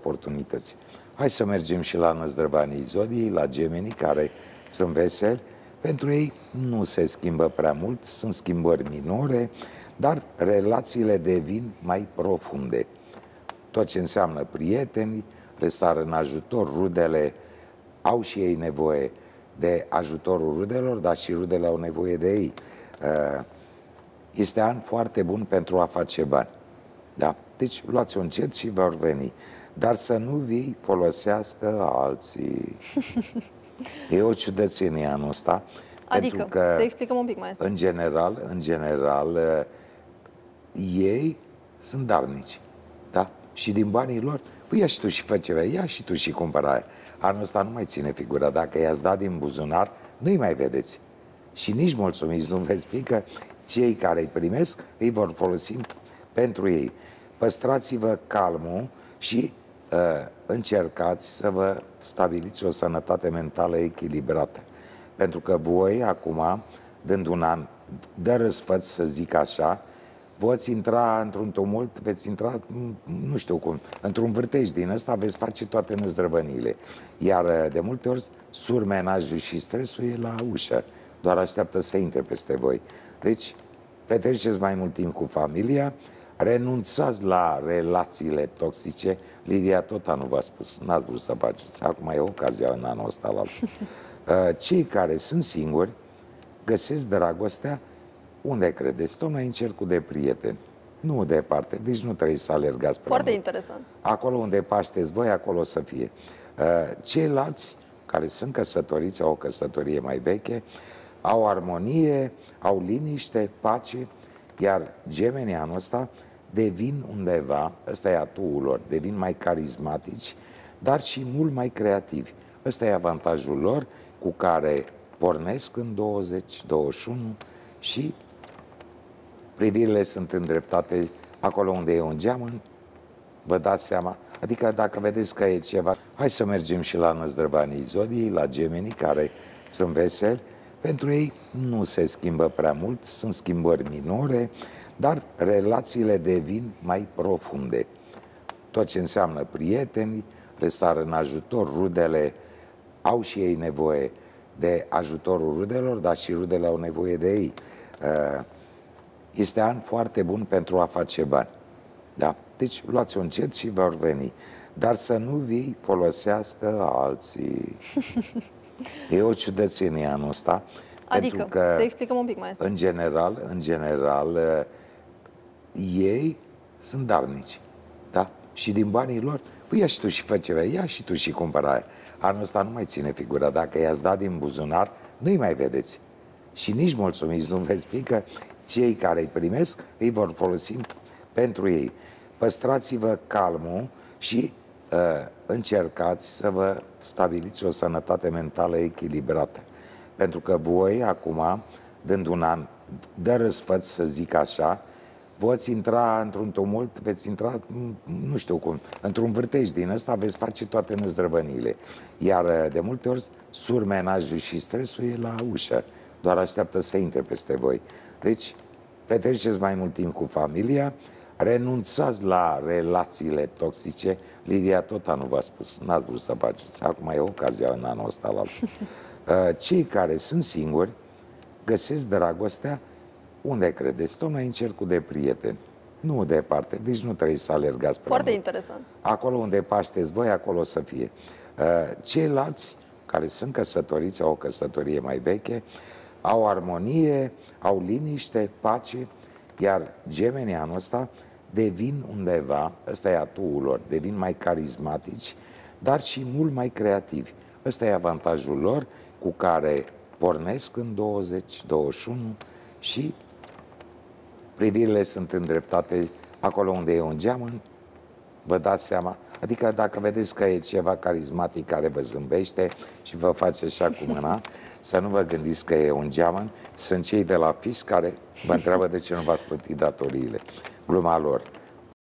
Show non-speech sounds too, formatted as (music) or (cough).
oportunități. Hai să mergem și la năzdrăvanii zodiei, la gemenii care sunt veseli. Pentru ei nu se schimbă prea mult, sunt schimbări minore, dar relațiile devin mai profunde. Tot ce înseamnă prieteni, le sar în ajutor, rudele au și ei nevoie de ajutorul rudelor, dar și rudele au nevoie de ei. Uh, este an foarte bun pentru a face bani. Da? Deci luați-o încet și vor veni. Dar să nu vi folosească alții. (laughs) E o ciudățenie anul ăsta. Adică, pentru că, să explicăm un pic mai asta. În general, în general, uh, ei sunt darnici. Da? Și din banii lor, păi ia și tu și fă ceva, ia și tu și cumpăra aia. Anul ăsta nu mai ține figura. Dacă i-ați dat din buzunar, nu-i mai vedeți. Și nici mulțumiți nu veți fi că cei care îi primesc îi vor folosi pentru ei. Păstrați-vă calmul și uh, încercați să vă stabiliți o sănătate mentală echilibrată. Pentru că voi, acum, dând un an de răsfăț, să zic așa, voți intra într-un tumult, veți intra, nu știu cum, într-un vârtej din ăsta, veți face toate năzdrăvăniile. Iar uh, de multe ori, surmenajul și stresul e la ușă, doar așteaptă să intre peste voi. Deci, petreceți mai mult timp cu familia, renunțați la relațiile toxice. Lidia tot anul v-a spus, n-ați vrut să faceți, acum e ocazia în anul ăsta la (laughs) uh, Cei care sunt singuri găsesc dragostea unde credeți? Tocmai în cercul de prieteni. Nu departe, deci nu trebuie să alergați prea Foarte mult. interesant. Acolo unde pașteți voi, acolo o să fie. Uh, ceilalți care sunt căsătoriți, au o căsătorie mai veche, au armonie, au liniște, pace, iar gemenii anul ăsta devin undeva, ăsta e atuul lor, devin mai carismatici, dar și mult mai creativi. Ăsta e avantajul lor cu care pornesc în 20, 21 și privirile sunt îndreptate acolo unde e un geamăn, vă dați seama? Adică dacă vedeți că e ceva, hai să mergem și la năzdrăvanii zodiei, la gemenii care sunt veseli, pentru ei nu se schimbă prea mult, sunt schimbări minore, dar relațiile devin mai profunde. Tot ce înseamnă prieteni, le sar în ajutor, rudele au și ei nevoie de ajutorul rudelor, dar și rudele au nevoie de ei. Uh, este an foarte bun pentru a face bani. Da? Deci luați-o încet și vor veni. Dar să nu vi folosească alții. (laughs) E o ciudățenie anul ăsta. Adică, pentru că, să explicăm un pic mai asta. În general, în general, uh, ei sunt darnici. Da? Și din banii lor, păi ia și tu și fă ceva, ia și tu și cumpăra aia. Anul ăsta nu mai ține figura. Dacă i-ați dat din buzunar, nu-i mai vedeți. Și nici mulțumiți nu veți fi că cei care îi primesc îi vor folosi pentru ei. Păstrați-vă calmul și uh, încercați să vă stabiliți o sănătate mentală echilibrată. Pentru că voi, acum, dând un an de răsfăț, să zic așa, voți intra într-un tumult, veți intra, nu știu cum, într-un vârtej din ăsta, veți face toate năzdrăvăniile. Iar uh, de multe ori, surmenajul și stresul e la ușă, doar așteaptă să intre peste voi. Deci, petreceți mai mult timp cu familia, renunțați la relațiile toxice. Lidia tot anul v-a spus, n-ați vrut să faceți, acum e ocazia în anul ăsta la (laughs) uh, Cei care sunt singuri găsesc dragostea unde credeți? Tocmai în cercul de prieteni. Nu departe, deci nu trebuie să alergați prea Foarte mult. interesant. Acolo unde pașteți voi, acolo o să fie. Uh, Ceilalți care sunt căsătoriți, au o căsătorie mai veche, au armonie, au liniște, pace, iar gemenii anul ăsta devin undeva, ăsta e atuul lor, devin mai carismatici, dar și mult mai creativi. Ăsta e avantajul lor cu care pornesc în 20, 21 și privirile sunt îndreptate acolo unde e un geamăn, vă dați seama? Adică dacă vedeți că e ceva carismatic care vă zâmbește și vă face așa cu mâna, (laughs) să nu vă gândiți că e un geamăn, sunt cei de la FIS care vă întreabă de ce nu v-ați plătit datoriile. Gluma lor.